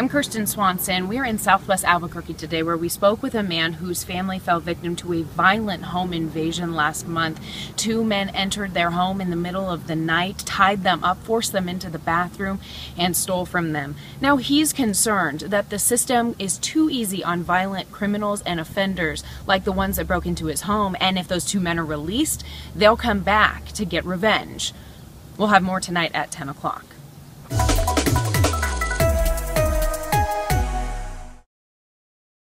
I'm Kirsten Swanson. We're in Southwest Albuquerque today where we spoke with a man whose family fell victim to a violent home invasion last month. Two men entered their home in the middle of the night, tied them up, forced them into the bathroom, and stole from them. Now he's concerned that the system is too easy on violent criminals and offenders like the ones that broke into his home, and if those two men are released, they'll come back to get revenge. We'll have more tonight at 10 o'clock.